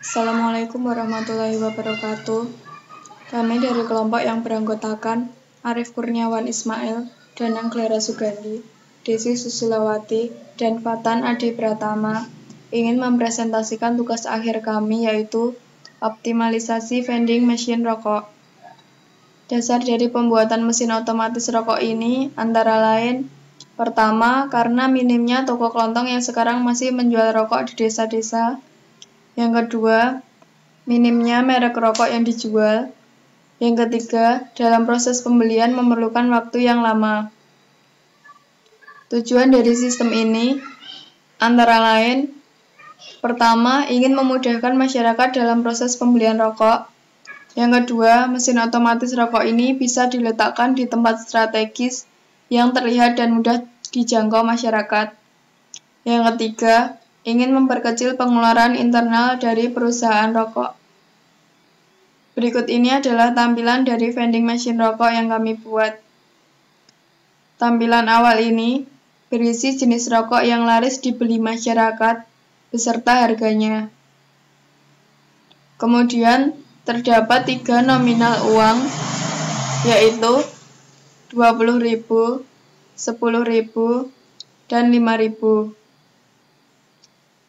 Assalamualaikum warahmatullahi wabarakatuh. Kami dari kelompok yang beranggotakan Arif Kurniawan Ismail, Danang Clara Sugandi, Desi Susulawati, dan Fatan Adi Pratama ingin mempresentasikan tugas akhir kami yaitu optimalisasi vending machine rokok. Dasar dari pembuatan mesin otomatis rokok ini antara lain Pertama, karena minimnya toko kelontong yang sekarang masih menjual rokok di desa-desa. Yang kedua, minimnya merek rokok yang dijual. Yang ketiga, dalam proses pembelian memerlukan waktu yang lama. Tujuan dari sistem ini antara lain Pertama, ingin memudahkan masyarakat dalam proses pembelian rokok. Yang kedua, mesin otomatis rokok ini bisa diletakkan di tempat strategis yang terlihat dan mudah dijangkau masyarakat. Yang ketiga, ingin memperkecil pengeluaran internal dari perusahaan rokok. Berikut ini adalah tampilan dari vending machine rokok yang kami buat. Tampilan awal ini berisi jenis rokok yang laris dibeli masyarakat beserta harganya. Kemudian terdapat tiga nominal uang, yaitu 20.000, 10.000, dan 5.000.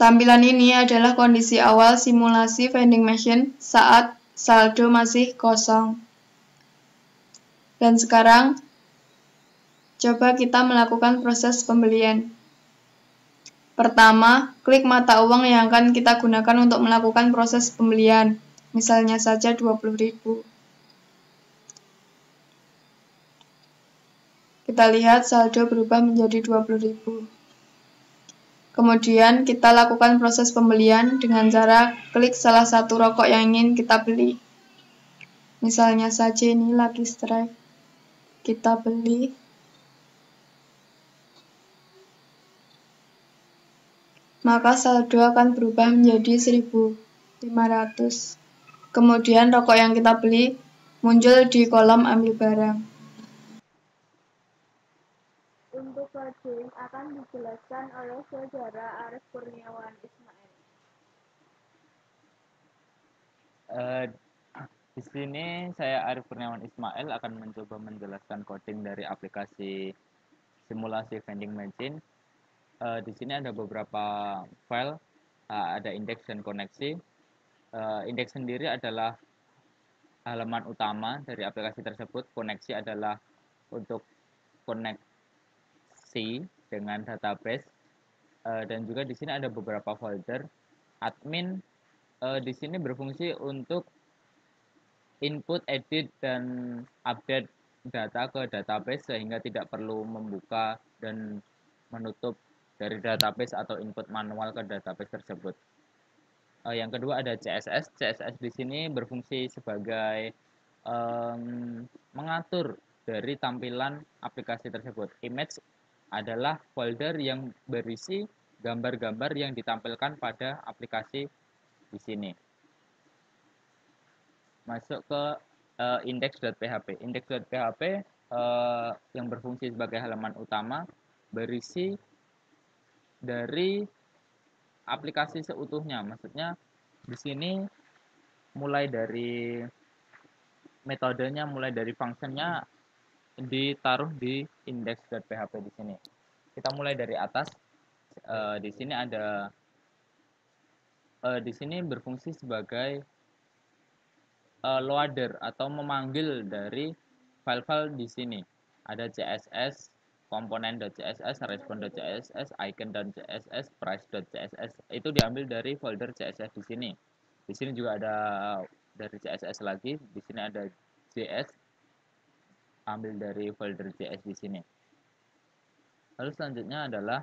Tampilan ini adalah kondisi awal simulasi vending machine saat saldo masih kosong. Dan sekarang, coba kita melakukan proses pembelian. Pertama, klik mata uang yang akan kita gunakan untuk melakukan proses pembelian, misalnya saja 20.000. Kita lihat saldo berubah menjadi 20.000. Kemudian kita lakukan proses pembelian dengan cara klik salah satu rokok yang ingin kita beli. Misalnya saja ini Lucky Strike. Kita beli. Maka saldo akan berubah menjadi 1.500. Kemudian rokok yang kita beli muncul di kolom ambil barang. Untuk coding akan dijelaskan oleh saudara Arif Kurniawan Ismail. Uh, di sini saya Arif Kurniawan Ismail akan mencoba menjelaskan coding dari aplikasi simulasi vending machine. Uh, di sini ada beberapa file, uh, ada indeks dan koneksi. Uh, indeks sendiri adalah halaman utama dari aplikasi tersebut. Koneksi adalah untuk C dengan database uh, dan juga di sini ada beberapa folder. Admin uh, di sini berfungsi untuk input, edit dan update data ke database sehingga tidak perlu membuka dan menutup dari database atau input manual ke database tersebut. Uh, yang kedua ada CSS. CSS di sini berfungsi sebagai um, mengatur dari tampilan aplikasi tersebut. Image adalah folder yang berisi gambar-gambar yang ditampilkan pada aplikasi di sini. Masuk ke uh, index.php. Index.php uh, yang berfungsi sebagai halaman utama berisi dari aplikasi seutuhnya. Maksudnya di sini mulai dari metodenya, mulai dari fungsinya ditaruh di index.php di sini. Kita mulai dari atas. Uh, di sini ada uh, di sini berfungsi sebagai uh, loader atau memanggil dari file-file di sini. Ada CSS, komponen.css, respon.css, icon.css, price.css. Itu diambil dari folder CSS di sini. Di sini juga ada dari CSS lagi. Di sini ada JS ambil dari folder JS di sini. Lalu selanjutnya adalah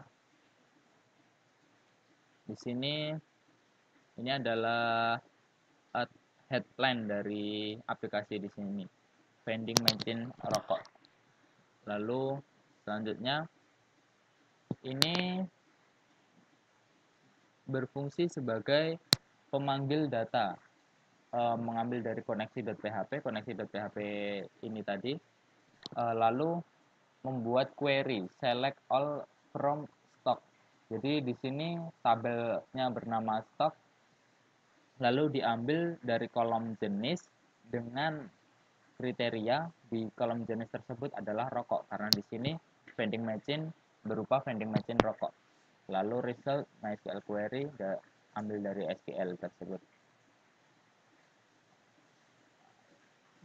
di sini ini adalah headline dari aplikasi di sini. Vending machine rokok. Lalu selanjutnya ini berfungsi sebagai pemanggil data e, mengambil dari koneksi.php koneksi.php ini tadi uh, lalu membuat query select all from stock. Jadi di sini tabelnya bernama stock. lalu diambil dari kolom jenis dengan kriteria di kolom jenis tersebut adalah rokok karena di sini vending machine berupa vending machine rokok. Lalu result MySQL query ambil dari SQL tersebut.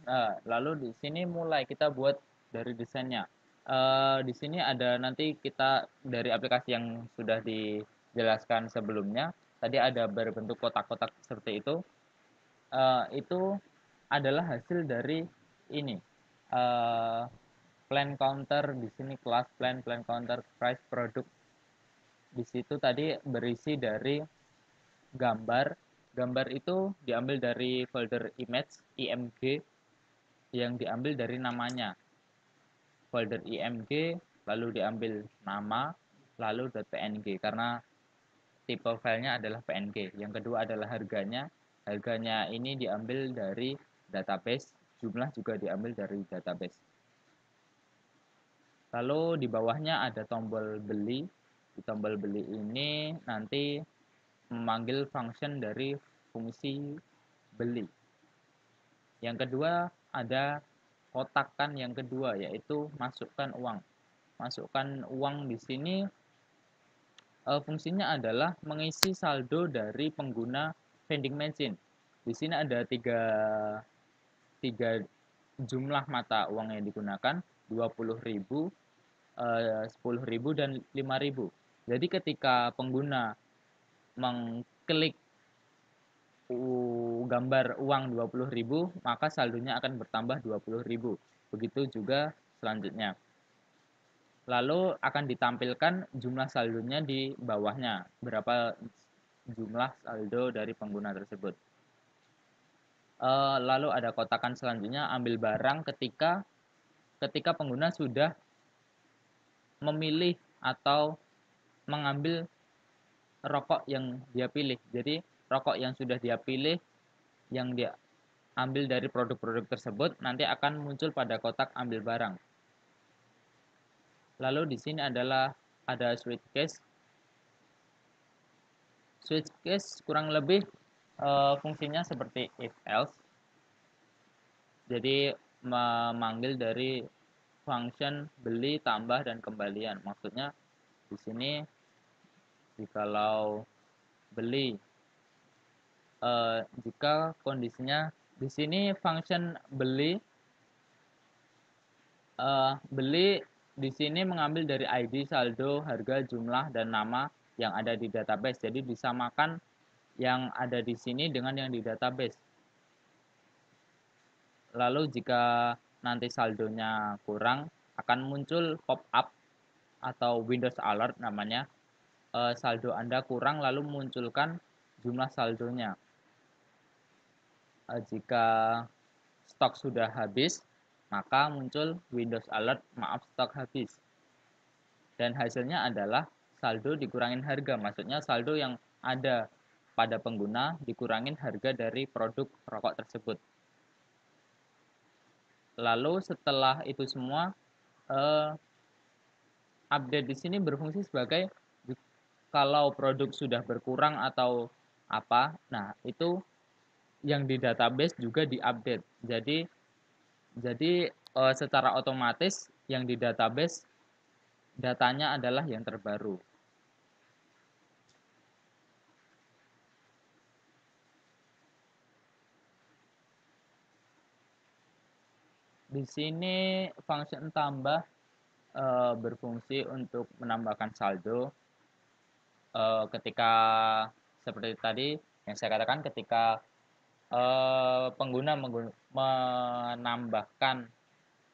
Nah, lalu di sini mulai kita buat dari desainnya. Uh, di sini ada nanti kita dari aplikasi yang sudah dijelaskan sebelumnya. Tadi ada berbentuk kotak-kotak seperti itu. Uh, itu adalah hasil dari ini. Uh, plan counter di sini kelas plan, plan counter price produk. Di situ tadi berisi dari gambar. Gambar itu diambil dari folder image img yang diambil dari namanya. Folder img, lalu diambil nama, lalu .png karena tipe filenya adalah png. Yang kedua adalah harganya. Harganya ini diambil dari database, jumlah juga diambil dari database. Lalu di bawahnya ada tombol beli. Di tombol beli ini nanti memanggil function dari fungsi beli. Yang kedua ada kotakan yang kedua yaitu masukkan uang. Masukkan uang di sini uh, fungsinya adalah mengisi saldo dari pengguna vending machine. Di sini ada tiga, tiga jumlah mata uang yang digunakan, 20.000, uh, 10.000 dan 5.000. Jadi ketika pengguna mengklik gambar uang 20.000 maka saldonya akan bertambah 20.000 begitu juga selanjutnya. Lalu akan ditampilkan jumlah saldonya di bawahnya. Berapa jumlah saldo dari pengguna tersebut? E, lalu ada kotakan selanjutnya ambil barang ketika ketika pengguna sudah memilih atau mengambil rokok yang dia pilih. Jadi rokok yang sudah dia pilih yang dia ambil dari produk-produk tersebut nanti akan muncul pada kotak ambil barang. Lalu di sini adalah ada switch case. Switch case kurang lebih e, fungsinya seperti if else. Jadi memanggil dari function beli, tambah dan kembalian. Maksudnya di sini jikalau beli uh, jika kondisinya di sini function beli uh, beli di sini mengambil dari ID, saldo, harga, jumlah, dan nama yang ada di database. Jadi disamakan yang ada di sini dengan yang di database. Lalu jika nanti saldonya kurang, akan muncul pop-up atau Windows Alert namanya. E, saldo Anda kurang lalu munculkan jumlah saldonya. Eh, jika stok sudah habis, maka muncul Windows Alert maaf stok habis. Dan hasilnya adalah saldo dikurangin harga, maksudnya saldo yang ada pada pengguna dikurangin harga dari produk rokok tersebut. Lalu setelah itu semua, eh, update di sini berfungsi sebagai kalau produk sudah berkurang atau apa, nah itu yang di database juga diupdate. Jadi jadi uh, secara otomatis yang di database datanya adalah yang terbaru. Di sini function tambah uh, berfungsi untuk menambahkan saldo uh, ketika seperti tadi yang saya katakan ketika eh, pengguna menambahkan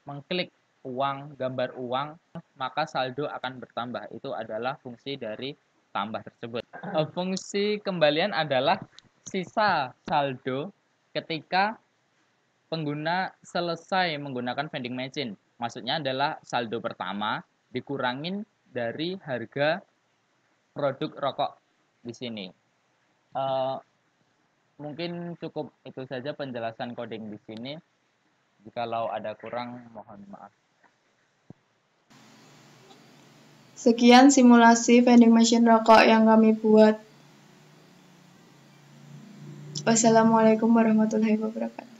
mengklik uang gambar uang maka saldo akan bertambah. Itu adalah fungsi dari tambah tersebut. Eh, fungsi kembalian adalah sisa saldo ketika pengguna selesai menggunakan vending machine. Maksudnya adalah saldo pertama dikurangin dari harga produk rokok di sini. Uh, mungkin cukup itu saja penjelasan coding di sini. Jikalau ada kurang, mohon maaf. Sekian simulasi vending machine rokok yang kami buat. Wassalamualaikum warahmatullahi wabarakatuh.